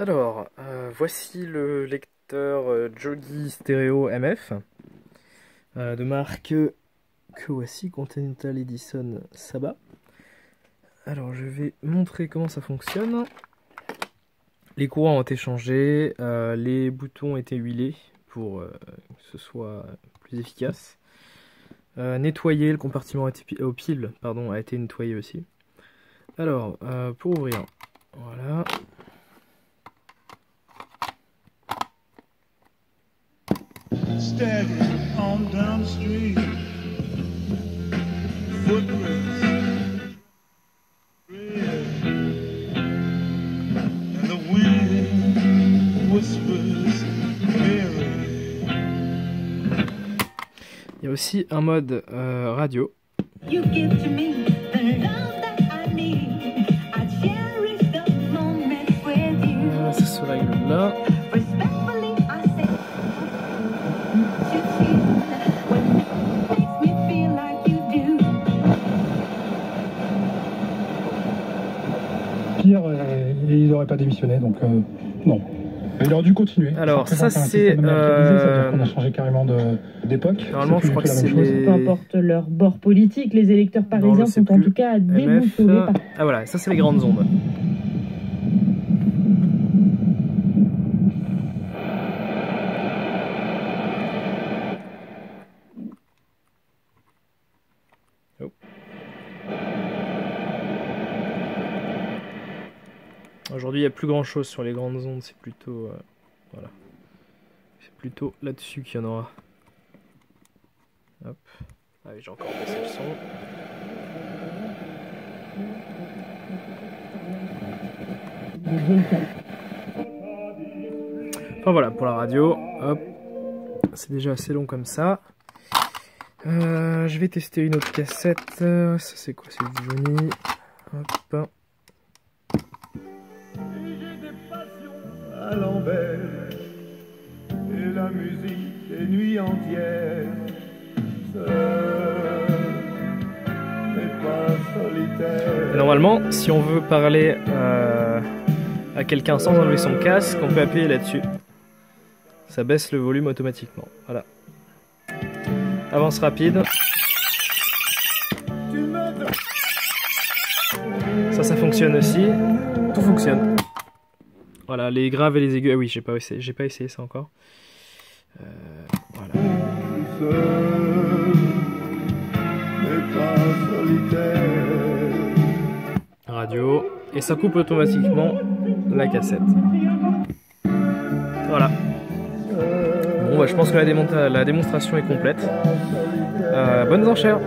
Alors, euh, voici le lecteur euh, Jogi Stereo MF euh, de marque Kawasi Continental Edison Saba. Alors, je vais montrer comment ça fonctionne. Les courants ont été changés, les boutons ont été huilés pour que ce soit plus efficace. nettoyer, le compartiment au pile pardon, a été nettoyé aussi. Alors, pour ouvrir, voilà. Staggering on down the street. Footprints, red, and the wind whispers Il y a aussi un mode euh, radio. You give to me the love that I need. I cherish the moments with you. Ah, c'est ce règle là. Il n'aurait pas démissionné, donc euh, non. Il aurait dû continuer. Alors ça c'est... Euh... On a changé carrément d'époque. Normalement je crois que c'est les... Peu importe leur bord politique, les électeurs parisiens sont en tout cas déboussolés par... Ah voilà, ça c'est les grandes ondes. Aujourd'hui, il n'y a plus grand chose sur les grandes ondes, c'est plutôt. Euh, voilà. C'est plutôt là-dessus qu'il y en aura. Hop. Ah oui, j'ai encore baissé le son. Enfin voilà, pour la radio. Hop. C'est déjà assez long comme ça. Euh, je vais tester une autre cassette. Ça, c'est quoi? C'est du Johnny. Hop. Musique des nuits entières. normalement, si on veut parler euh, à quelqu'un sans enlever son casque, on peut appuyer là-dessus. Ça baisse le volume automatiquement. Voilà. Avance rapide. Ça, ça fonctionne aussi. Tout fonctionne. Voilà, les graves et les aigus. Ah oui, j'ai pas essayé, pas essayé ça encore. Euh. Radio. Et ça coupe automatiquement la cassette. Voilà. Bon, bah, je pense que la, démonstration est complète. Euh, bonnes enchères